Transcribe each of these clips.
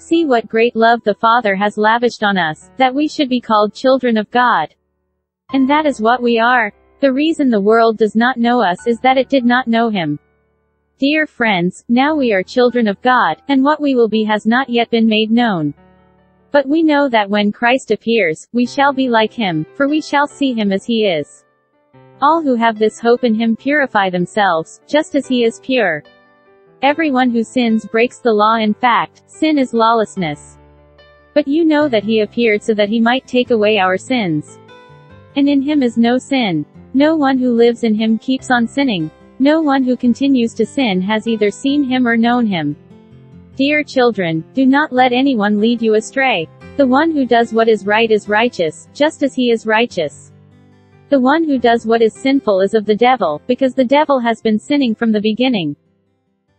See what great love the Father has lavished on us, that we should be called children of God. And that is what we are. The reason the world does not know us is that it did not know Him. Dear friends, now we are children of God, and what we will be has not yet been made known. But we know that when Christ appears, we shall be like Him, for we shall see Him as He is. All who have this hope in Him purify themselves, just as He is pure. Everyone who sins breaks the law in fact, sin is lawlessness. But you know that he appeared so that he might take away our sins. And in him is no sin. No one who lives in him keeps on sinning. No one who continues to sin has either seen him or known him. Dear children, do not let anyone lead you astray. The one who does what is right is righteous, just as he is righteous. The one who does what is sinful is of the devil, because the devil has been sinning from the beginning.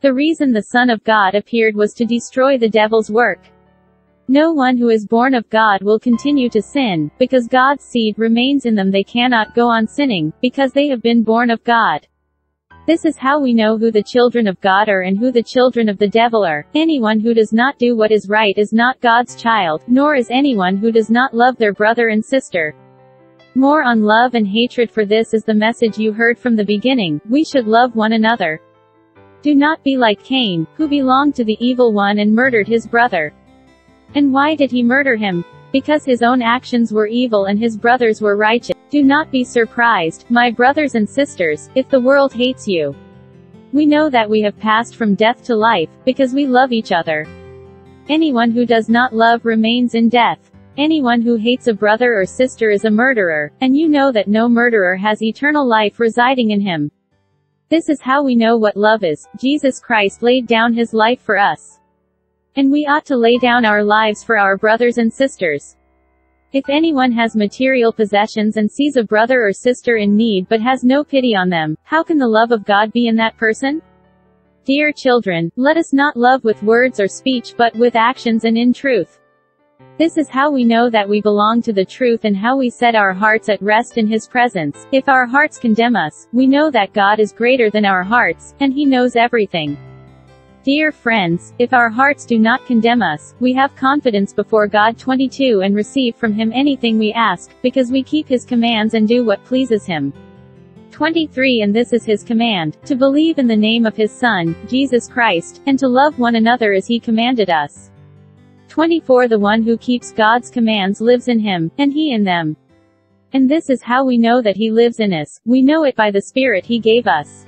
The reason the Son of God appeared was to destroy the devil's work. No one who is born of God will continue to sin, because God's seed remains in them they cannot go on sinning, because they have been born of God. This is how we know who the children of God are and who the children of the devil are. Anyone who does not do what is right is not God's child, nor is anyone who does not love their brother and sister. More on love and hatred for this is the message you heard from the beginning, we should love one another. Do not be like Cain, who belonged to the evil one and murdered his brother. And why did he murder him? Because his own actions were evil and his brothers were righteous. Do not be surprised, my brothers and sisters, if the world hates you. We know that we have passed from death to life, because we love each other. Anyone who does not love remains in death. Anyone who hates a brother or sister is a murderer, and you know that no murderer has eternal life residing in him. This is how we know what love is. Jesus Christ laid down his life for us. And we ought to lay down our lives for our brothers and sisters. If anyone has material possessions and sees a brother or sister in need but has no pity on them, how can the love of God be in that person? Dear children, let us not love with words or speech but with actions and in truth. This is how we know that we belong to the truth and how we set our hearts at rest in His presence. If our hearts condemn us, we know that God is greater than our hearts, and He knows everything. Dear friends, if our hearts do not condemn us, we have confidence before God 22 and receive from Him anything we ask, because we keep His commands and do what pleases Him. 23 And this is His command, to believe in the name of His Son, Jesus Christ, and to love one another as He commanded us. 24 The one who keeps God's commands lives in him, and he in them. And this is how we know that he lives in us, we know it by the Spirit he gave us.